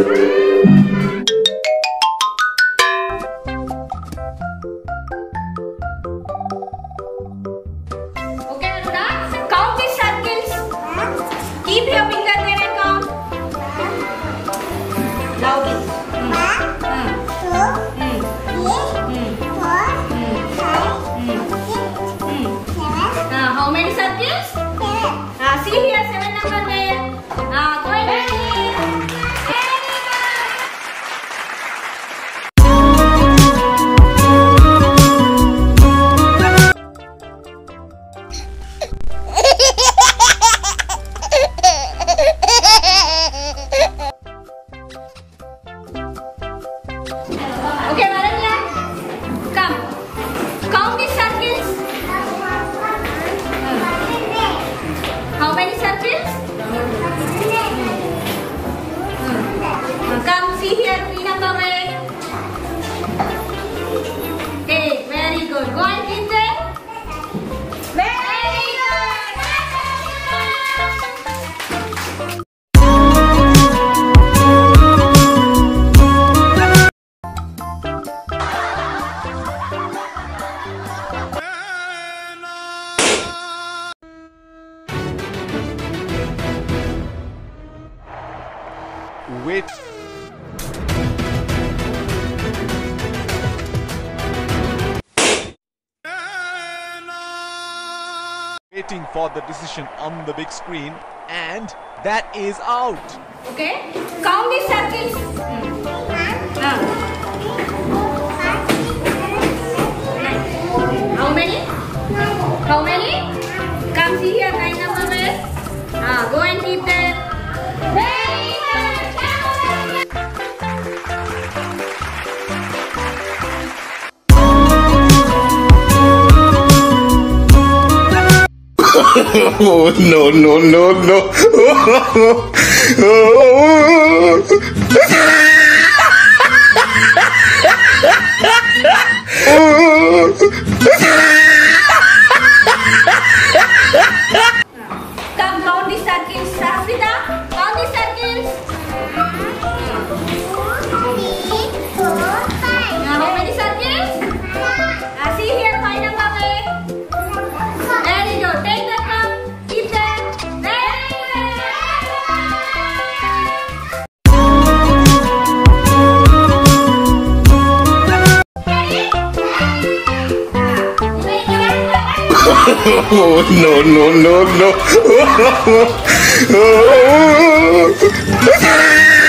Okay, count circles. Keep your finger. Okay, madam. Wait. Waiting for the decision on the big screen, and that is out. Okay? Count the circles. How many? How many? Come see here, number where? Ah, go and keep there. Oh no no no no! Come count the circles. Safida, count the circles. Now, how many circles? Ah, Oh no no no no!